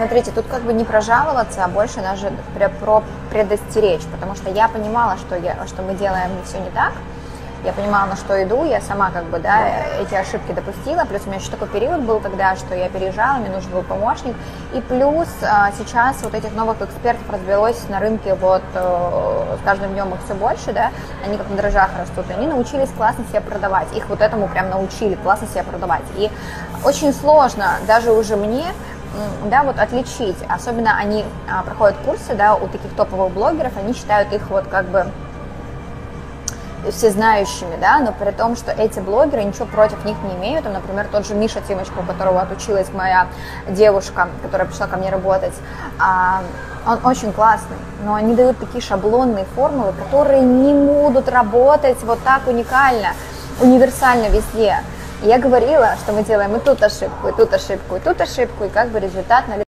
смотрите, тут как бы не прожаловаться, а больше даже про предостеречь, потому что я понимала, что, я, что мы делаем все не так, я понимала, на что иду, я сама как бы, да, эти ошибки допустила, плюс у меня еще такой период был, когда, что я переезжала, мне нужен был помощник, и плюс а, сейчас вот этих новых экспертов развелось на рынке вот э, с каждым днем их все больше, да, они как на дрожжах растут, они научились классно себя продавать, их вот этому прям научили классно себя продавать, и очень сложно даже уже мне да, вот отличить, особенно они а, проходят курсы, да, у таких топовых блогеров, они считают их вот как бы всезнающими, да, но при том, что эти блогеры ничего против них не имеют. Там, например, тот же Миша Тимочка, у которого отучилась моя девушка, которая пришла ко мне работать, а, он очень классный, но они дают такие шаблонные формулы, которые не будут работать вот так уникально, универсально везде. Я говорила, что мы делаем и тут ошибку, и тут ошибку, и тут ошибку, и как бы результат на